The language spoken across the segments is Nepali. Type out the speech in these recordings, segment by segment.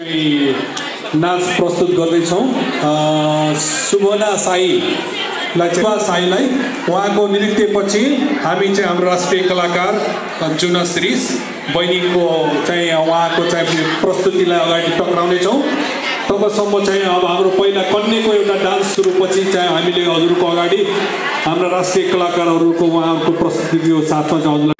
नाच प्रस्तुत गर्दैछौँ। अ, सुभना साईलाई चाहिँ साईलाई उहाँको नृत्यपछि हामी चाहिँ हाम्रो राष्ट्रिय कलाकार जुना श्रीष बहिनीको चाहिँ उहाँको चाहिँ प्रस्तुतिलाई अगाडि टक्राउनेछौँ। तबसम्म चाहिँ अब हाम्रो पहिला कन्याको एउटा डान्स सुरुपछि चाहिँ हामीले हजुरको अगाडि हाम्रा राष्ट्रिय कलाकारहरूको उहाँहरूको प्रस्तुतिको साथमा चाहिँ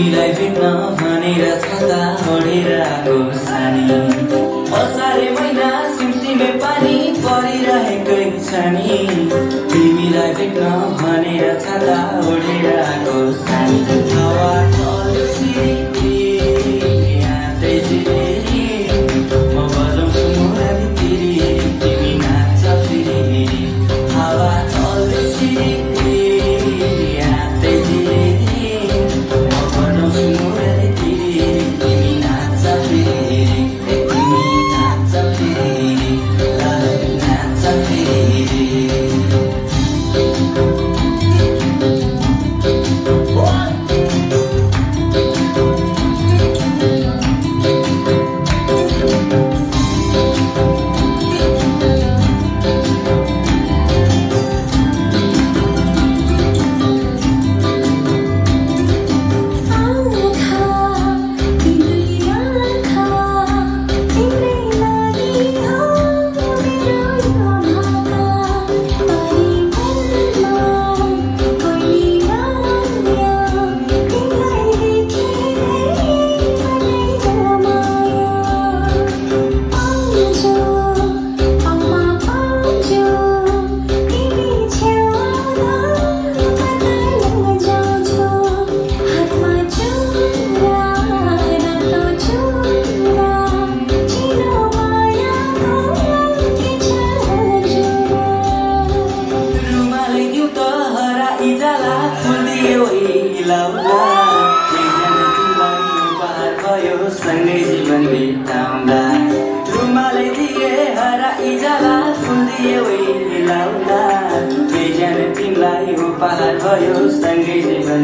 तिमीलाई भेट्न भनेर छता ओढेर आएको सानी। असारे महिना सिमसिमे पानी परिरहेकै छ नि तिमीलाई भेट्न भनेर छता ओढेर आएको सानी। सँगै जीवन बिताउँदा। रुमाले दिए हरा इजाला फुलियो लाउँदा। बेजान तिमीलाई उपहार भयो सँगै जीवन